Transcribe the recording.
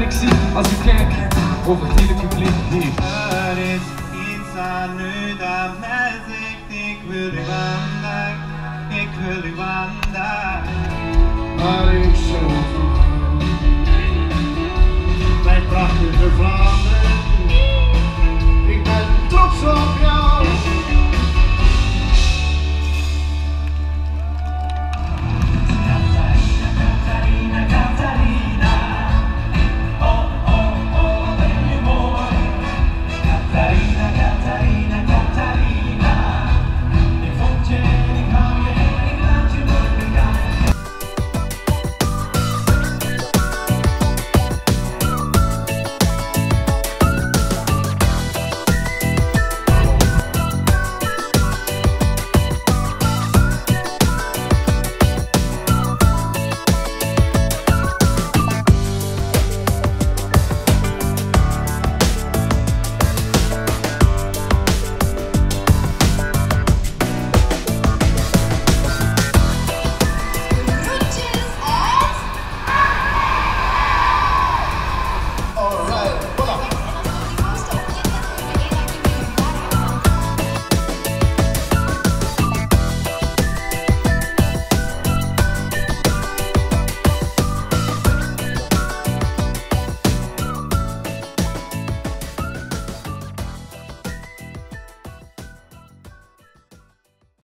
Ik zie als ik kijk over het hele publiek hier. Er is iets aan u dat mij zegt, ik wil u vandaag, ik wil u vandaag. Maar ik zo